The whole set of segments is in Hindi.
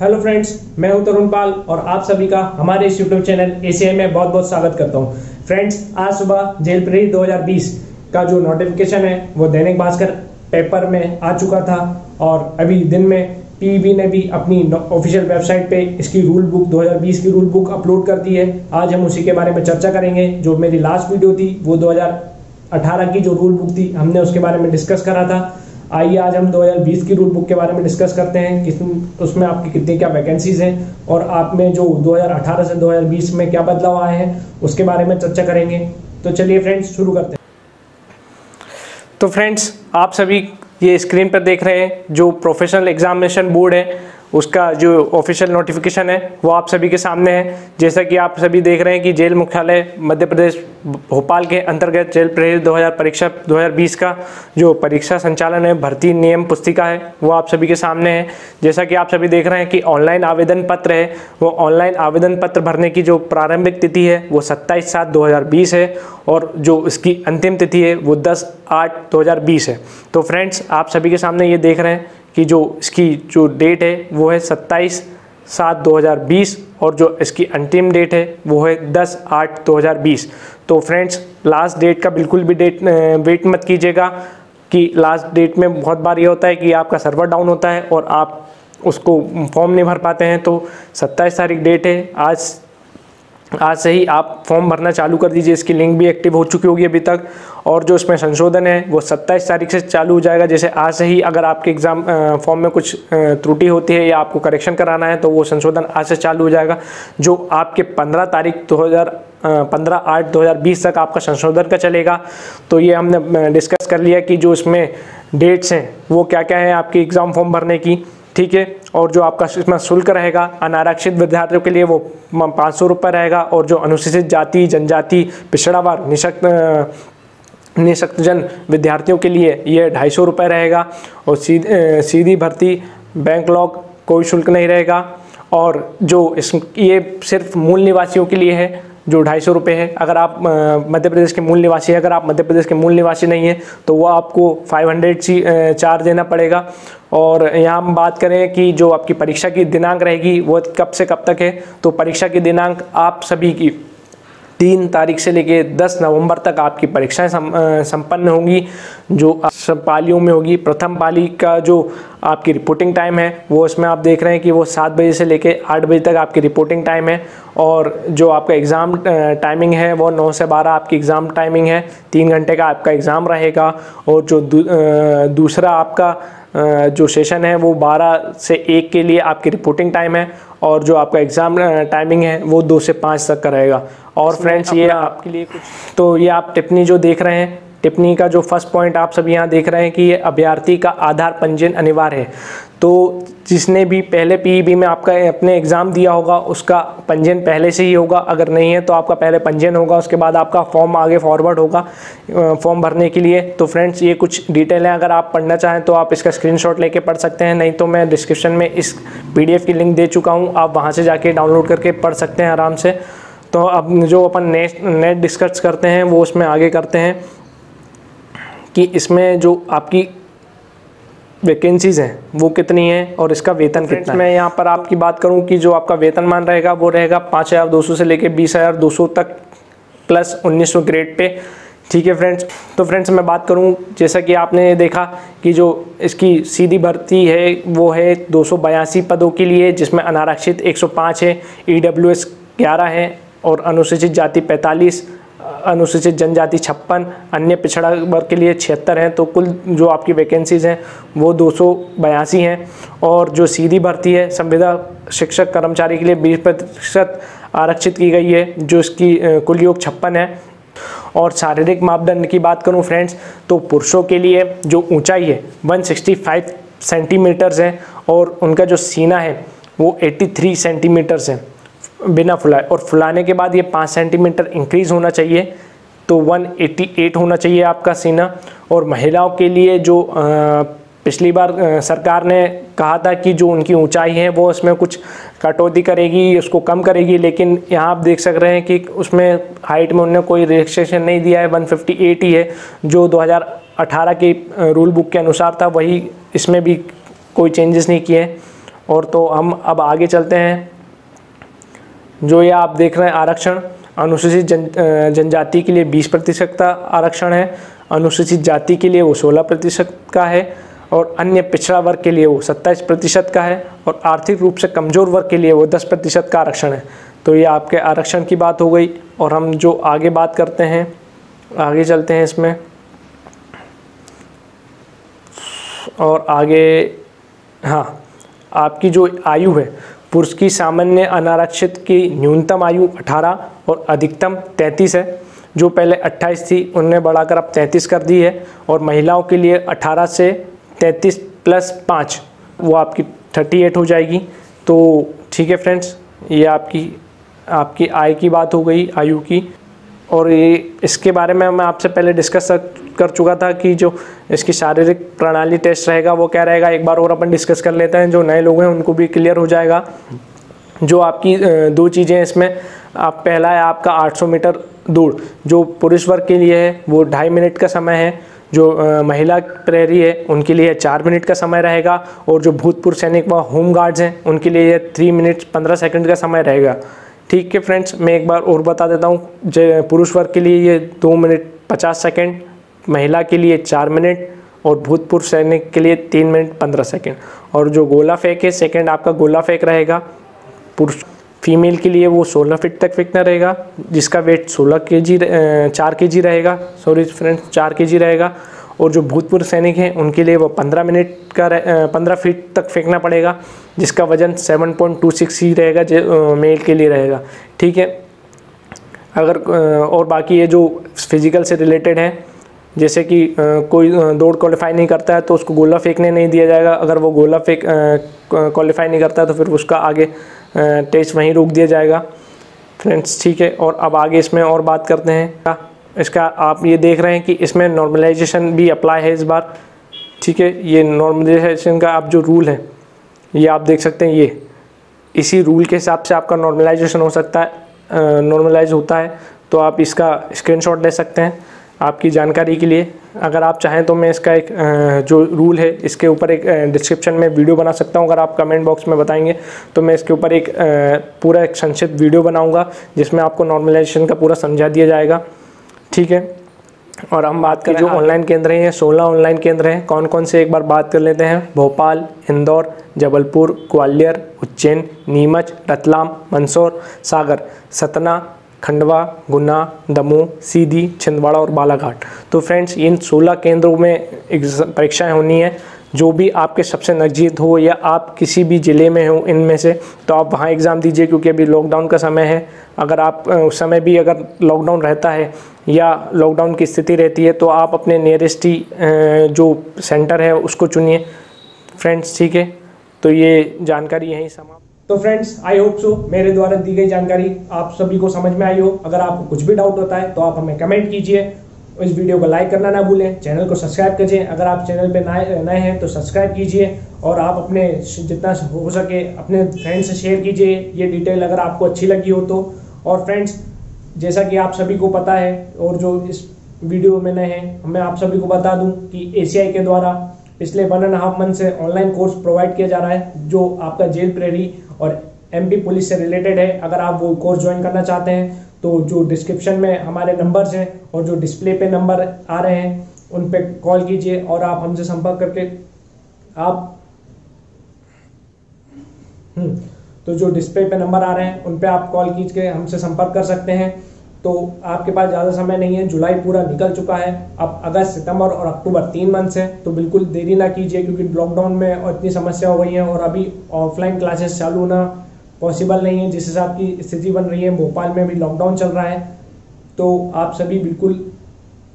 हेलो फ्रेंड्स मैं हूँ तरुण पाल और आप सभी का हमारे इस यूट्यूब चैनल एसीआई में बहुत बहुत स्वागत करता हूँ। फ्रेंड्स आज सुबह जेल प्रेरी 2020 का जो नोटिफिकेशन है, वो दैनिक भास्कर पेपर में आ चुका था और अभी दिन में पीईबी ने भी अपनी ऑफिशियल वेबसाइट पे इसकी रूल बुक 2020 की रूल बुक अपलोड कर दी है। आज हम उसी के बारे में चर्चा करेंगे, जो मेरी लास्ट वीडियो थी, वो 2018 की जो रूल बुक थी, हमने उसके बारे में डिस्कस करा था। आइए आज हम 2020 की रूल बुक के बारे में डिस्कस करते हैं कि उसमें आपकी कितनी क्या वैकेंसीज हैं, और आप में जो 2018 से 2020 में क्या बदलाव आए हैं, उसके बारे में चर्चा करेंगे। तो चलिए फ्रेंड्स शुरू करते हैं। तो फ्रेंड्स आप सभी ये स्क्रीन पर देख रहे हैं, जो प्रोफेशनल एग्जामिनेशन बोर्ड है उसका जो ऑफिशियल नोटिफिकेशन है, वो आप सभी के सामने है। जैसा कि आप सभी देख रहे हैं कि जेल मुख्यालय मध्य प्रदेश, भोपाल के अंतर्गत जेल प्रेरित 2000 परीक्षा 2020 का जो परीक्षा संचालन है, भर्ती नियम पुस्तिका है, वो आप सभी के सामने है। जैसा कि आप सभी देख रहे हैं कि ऑनलाइन आवेदन पत्र है, वो ऑनलाइन आवेदन पत्र भरने की जो प्रारंभिक तिथि है, वो सत्ताईस सात दो है और जो इसकी अंतिम तिथि है, वो दस आठ दो है। तो फ्रेंड्स आप सभी के सामने ये देख रहे हैं कि जो इसकी जो डेट है, वो है सत्ताईस सात 2020 और जो इसकी अंतिम डेट है, वो है 10 आठ 2020 तो फ्रेंड्स लास्ट डेट का बिल्कुल भी डेट वेट मत कीजिएगा कि लास्ट डेट में बहुत बार ये होता है कि आपका सर्वर डाउन होता है और आप उसको फॉर्म नहीं भर पाते हैं। तो सत्ताईस तारीख डेट है, आज आज से ही आप फॉर्म भरना चालू कर दीजिए। इसकी लिंक भी एक्टिव हो चुकी होगी अभी तक। और जो इसमें संशोधन है, वो 27 तारीख से चालू हो जाएगा। जैसे आज से ही अगर आपके एग्ज़ाम फॉर्म में कुछ त्रुटि होती है या आपको करेक्शन कराना है तो वो संशोधन आज से चालू हो जाएगा। जो आपके 15 तारीख 2000 पंद्रह आठ 2020 तक आपका संशोधन का चलेगा। तो ये हमने डिस्कस कर लिया कि जो इसमें डेट्स हैं, वो क्या क्या है आपकी एग्ज़ाम फॉर्म भरने की। ठीक है, और जो आपका इसमें शुल्क रहेगा, अनारक्षित विद्यार्थियों के लिए वो पाँच सौ रुपये रहेगा, और जो अनुसूचित जाति, जनजाति पिछड़ा वर्ग निशक्त निशक्तजन विद्यार्थियों के लिए ये ढाई सौ रुपये रहेगा, और सीधी सीधी भर्ती, बैंक लॉक, कोई शुल्क नहीं रहेगा, और जो इस ये सिर्फ़ मूल निवासियों के लिए है जो ढाई सौ रुपये है, अगर आप मध्य प्रदेश के मूल निवासी हैं, अगर आप मध्य प्रदेश के मूल निवासी नहीं हैं तो वो आपको फाइव हंड्रेड चार्ज देना पड़ेगा। और यहाँ हम बात करें कि जो आपकी परीक्षा की दिनांक रहेगी, वो कब से कब तक है तो परीक्षा की दिनांक आप सभी की तीन तारीख से लेके दस नवंबर तक आपकी परीक्षाएँ संपन्न होंगी जो सब पालियों में होगी। प्रथम पाली का जो आपकी रिपोर्टिंग टाइम है वो इसमें आप देख रहे हैं कि वो सात बजे से लेके आठ बजे तक आपकी रिपोर्टिंग टाइम है और जो आपका एग्ज़ाम टाइमिंग है वो नौ से बारह आपकी एग्ज़ाम टाइमिंग है। तीन घंटे का आपका एग्ज़ाम रहेगा और जो दू, दूसरा आपका जो सेशन है वो 12 से 1 के लिए आपकी रिपोर्टिंग टाइम है और जो आपका एग्ज़ाम टाइमिंग है वो दो से पाँच तक का रहेगा। और फ्रेंड्स ये आपके लिए कुछ तो ये आप टिप्पणी जो देख रहे हैं टिप्पणी का जो फ़र्स्ट पॉइंट आप सब यहाँ देख रहे हैं कि ये अभ्यर्थी का आधार पंजीयन अनिवार्य है। तो जिसने भी पहले पीईबी में आपका अपने एग्ज़ाम दिया होगा, उसका पंजीयन पहले से ही होगा। अगर नहीं है तो आपका पहले पंजीयन होगा, उसके बाद आपका फॉर्म आगे फॉरवर्ड होगा फॉर्म भरने के लिए। तो फ्रेंड्स ये कुछ डिटेल हैं। अगर आप पढ़ना चाहें तो आप इसका स्क्रीनशॉट लेके पढ़ सकते हैं। नहीं तो मैं डिस्क्रिप्शन में इस पीडीएफ की लिंक दे चुका हूँ। आप वहाँ से जाके डाउनलोड करके पढ़ सकते हैं आराम से। तो अब जो अपन नेट नेट डिस्कस करते हैं, वो उसमें आगे करते हैं। कि इसमें जो आपकी वैकेंसीज़ हैं वो कितनी हैं और इसका वेतन कितना है? मैं यहाँ पर आपकी बात करूँ कि जो आपका वेतन मान रहेगा वो रहेगा पाँच हज़ार दो सौ से लेकर बीस हज़ार दो सौ तक प्लस उन्नीस सौ ग्रेड पे। ठीक है फ्रेंड्स तो फ्रेंड्स मैं बात करूँ जैसा कि आपने देखा कि जो इसकी सीधी भर्ती है वो है दो सौ बयासी पदों के लिए जिसमें अनारक्षित 105 है ई डब्ल्यू एस ग्यारह है और अनुसूचित जाति 45 अनुसूचित जनजाति छप्पन, अन्य पिछड़ा वर्ग के लिए छिहत्तर हैं तो कुल जो आपकी वैकेंसीज़ हैं, वो दो सौ बयासी हैं। और जो सीधी भर्ती है, संविदा शिक्षक कर्मचारी के लिए बीस प्रतिशत आरक्षित की गई है, जो इसकी कुल योग छप्पन है। और शारीरिक मापदंड की बात करूँ फ्रेंड्स तो पुरुषों के लिए जो ऊंचाई है 165 सेंटीमीटर्स है, और उनका जो सीना है, वो 83 सेंटीमीटर्स है। बिना फुलाए और फुलाने के बाद ये पाँच सेंटीमीटर इंक्रीज़ होना चाहिए तो 188 होना चाहिए आपका सीना। और महिलाओं के लिए जो पिछली बार सरकार ने कहा था कि जो उनकी ऊंचाई है, वो उसमें कुछ कटौती करेगी, उसको कम करेगी, लेकिन यहाँ आप देख सक रहे हैं कि उसमें हाइट में उन्होंने कोई रिस्ट्रिक्शन नहीं दिया है 158 ही है। जो 2018 की रूल बुक के अनुसार था, वही इसमें भी कोई चेंजेस नहीं किए और तो हम अब आगे चलते हैं। जो ये आप देख रहे हैं आरक्षण, अनुसूचित जन जनजाति के लिए 20 प्रतिशत का आरक्षण है, अनुसूचित जाति के लिए वो 16 प्रतिशत का है, और अन्य पिछड़ा वर्ग के लिए वो 27 प्रतिशत का है, और आर्थिक रूप से कमज़ोर वर्ग के लिए वो 10 प्रतिशत का आरक्षण है। तो ये आपके आरक्षण की बात हो गई, और हम जो आगे बात करते हैं, आगे चलते हैं इसमें। और आगे हाँ आपकी जो आयु है पुरुष की सामान्य अनारक्षित की न्यूनतम आयु 18 और अधिकतम 33 है, जो पहले 28 थी, उनने बढ़ाकर अब 33 कर दी है और महिलाओं के लिए 18 से 33 प्लस पाँच, वो आपकी 38 हो जाएगी। तो ठीक है फ्रेंड्स ये आपकी आपकी आय की बात हो गई, आयु की। और ये, इसके बारे में मैं आपसे पहले डिस्कस कर चुका था कि जो इसकी शारीरिक प्रणाली टेस्ट रहेगा, वो क्या रहेगा? एक बार और अपन डिस्कस कर लेते हैं। जो नए लोग हैं, उनको भी क्लियर हो जाएगा। जो आपकी दो चीज़ें इसमें, आप, पहला है आपका 800 मीटर दूर। जो पुरुष वर्ग के लिए है, वो ढाई मिनट का समय है। जो महिला प्रेरी है, उनके लिए चार मिनट का समय रहेगा। और जो भूतपूर्व सैनिक व होम गार्ड्स हैं, उनके लिए थ्री मिनट पंद्रह सेकंड का समय रहेगा। ठीक है फ्रेंड्स मैं एक बार और बता देता हूँ। पुरुष वर्ग के लिए ये दो मिनट पचास सेकेंड महिला के लिए चार मिनट और भूतपूर्व सैनिक के लिए तीन मिनट पंद्रह सेकेंड। और जो गोला फेंक है सेकेंड आपका गोला फेंक रहेगा। पुरुष फीमेल के लिए वो 16 फीट तक फेंकना रहेगा, जिसका वेट 16 के जी चार के जी रहेगा। सॉरी फ्रेंड्स चार के जी रहेगा। और जो भूतपूर्व सैनिक हैं, उनके लिए वो 15 मिनट का पंद्रह फीट तक फेंकना पड़ेगा, जिसका वज़न 7.26 ही रहेगा, जो मेल के लिए रहेगा। ठीक है? अगर और बाकी ये जो फ़िज़िकल से रिलेटेड है जैसे कि कोई दौड़ क्वालिफाई नहीं करता है तो उसको गोला फेंकने नहीं दिया जाएगा। अगर वो गोला फेंक क्वालिफाई नहीं करता है तो फिर उसका आगे टेस्ट वहीं रोक दिया जाएगा। फ्रेंड्स, ठीक है, और अब आगे इसमें और बात करते हैं। इसका आप ये देख रहे हैं कि इसमें नॉर्मलाइजेशन भी अप्लाई है इस बार, ठीक है। ये नॉर्मलाइजेशन का आप जो रूल है, ये आप देख सकते हैं, ये। इसी रूल के हिसाब से आपका नॉर्मलाइजेशन हो सकता है नॉर्मलाइज होता है तो आप इसका स्क्रीनशॉट ले सकते हैं। आपकी जानकारी के लिए। अगर आप चाहें तो मैं इसका एक जो रूल है इसके ऊपर एक डिस्क्रिप्शन में वीडियो बना सकता हूँ। अगर आप कमेंट बॉक्स में बताएँगे तो मैं इसके ऊपर एक पूरा एक संक्षिप्त वीडियो बनाऊँगा जिसमें आपको नॉर्मलाइजेशन का पूरा समझा दिया जाएगा। ठीक है? और हम बात करें जो ऑनलाइन केंद्र हैं सोलह ऑनलाइन केंद्र हैं। कौन कौन से एक बार बात कर लेते हैं? भोपाल इंदौर जबलपुर ग्वालियर उज्जैन नीमच रतलाम मंदसौर सागर सतना खंडवा, गुना दमोह सीधी, छिंदवाड़ा और बालाघाट। तो फ्रेंड्स इन 16 केंद्रों में परीक्षाएँ होनी है। जो भी आपके सबसे नज़दीक हो या आप किसी भी ज़िले में हो, इनमें से तो आप वहाँ एग्ज़ाम दीजिए क्योंकि अभी लॉकडाउन का समय है। अगर आप उस समय भी अगर लॉकडाउन रहता है या लॉकडाउन की स्थिति रहती है तो आप अपने नियरेस्ट ही जो सेंटर है, उसको चुनिए। फ्रेंड्स ठीक है? तो ये जानकारी यहीं समाप्त तो फ्रेंड्स आई होप सो मेरे द्वारा दी गई जानकारी आप सभी को समझ में आई हो। अगर आपको कुछ भी डाउट होता है तो आप हमें कमेंट कीजिए। इस वीडियो को लाइक करना ना भूलें चैनल को सब्सक्राइब कीजिए। अगर आप चैनल पे नए नए हैं तो सब्सक्राइब कीजिए और आप अपने जितना हो सके अपने फ्रेंड्स से शेयर कीजिए। ये डिटेल अगर आपको अच्छी लगी हो तो। और फ्रेंड्स जैसा कि आप सभी को पता है, और जो इस वीडियो में नए हैं, मैं आप सभी को बता दूँ कि एसीआई के द्वारा पिछले वन एंड हाफ़ मंथ से ऑनलाइन कोर्स प्रोवाइड किया जा रहा है जो आपका जेल प्रेरी और एमपी पुलिस से रिलेटेड है। अगर आप वो कोर्स ज्वाइन करना चाहते हैं तो जो डिस्क्रिप्शन में हमारे नंबर्स हैं और जो डिस्प्ले पे नंबर आ रहे हैं उन पे कॉल कीजिए और आप हमसे संपर्क करके आप हम्म, तो जो डिस्प्ले पे नंबर आ रहे हैं उन पे आप कॉल कीजिए हमसे संपर्क कर सकते हैं। तो आपके पास ज़्यादा समय नहीं है, जुलाई पूरा निकल चुका है। अब अगस्त, सितंबर और अक्टूबर तीन मंथ्स है तो बिल्कुल देरी ना कीजिए क्योंकि लॉकडाउन में और इतनी समस्या हो गई है और अभी ऑफलाइन क्लासेस चालू होना पॉसिबल नहीं है। जिस हिसाब की स्थिति बन रही है, भोपाल में भी लॉकडाउन चल रहा है तो आप सभी बिल्कुल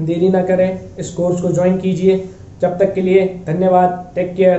देरी ना करें। इस कोर्स को ज्वाइन कीजिए। जब तक के लिए धन्यवाद। Take care